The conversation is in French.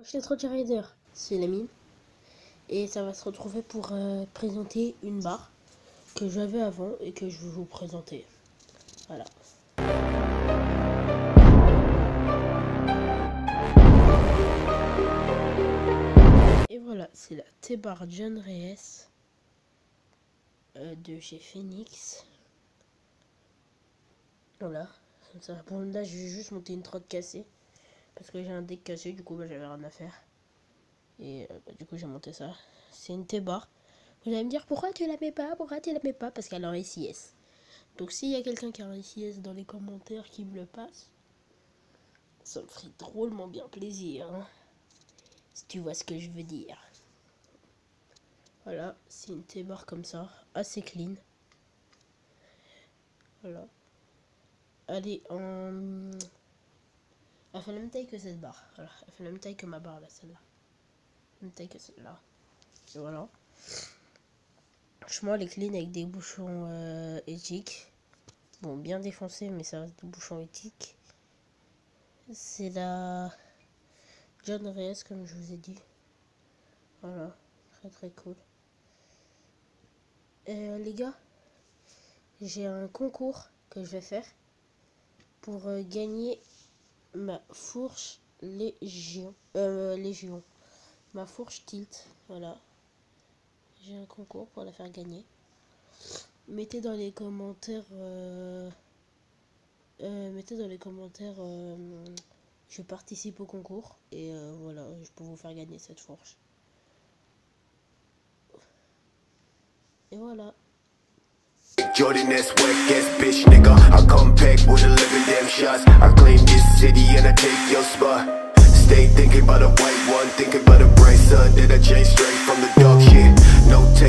acheté trop Rider, c'est la mine. Et ça va se retrouver pour euh, présenter une barre que j'avais avant et que je vais vous présenter. Voilà. Et voilà, c'est la T-Bar John Reyes euh, de chez Phoenix. Voilà, ça. Bon, là, je vais juste monter une trotte cassée. Parce que j'ai un deck cassé, du coup, bah, j'avais rien à faire. Et euh, bah, du coup, j'ai monté ça. C'est une T-bar. Vous allez me dire pourquoi tu la mets pas? Pourquoi tu la mets pas? Parce qu'elle un SIS. Donc, s'il y a quelqu'un qui a un SIS dans les commentaires qui me le passe, ça me ferait drôlement bien plaisir. Hein. si tu vois ce que je veux dire. Voilà, c'est une T-bar comme ça, assez clean. Voilà. Elle est en elle fait la même taille que cette barre. Elle fait la même taille que ma barre là, celle-là. Même taille que celle-là. Et voilà. Franchement, elle est clean avec des bouchons euh, éthiques. Bon, bien défoncé, mais ça reste des bouchons éthiques. C'est la John Reyes, comme je vous ai dit. Voilà. Très très cool. Euh, les gars, j'ai un concours que je vais faire pour euh, gagner ma fourche légion. Euh, légion. Ma fourche tilt. Voilà. J'ai un concours pour la faire gagner. Mettez dans les commentaires. Euh, euh, mettez dans les commentaires. je participe au concours. Et voilà, je peux vous faire gagner cette fourche. Et voilà. Jordan S. wet ass bitch nigga. I come packed with 11 damn shots. I claim this city and I take your spot. Stay thinking about a white one Thinking about a bright sun Did I change straight from the dark shit. No take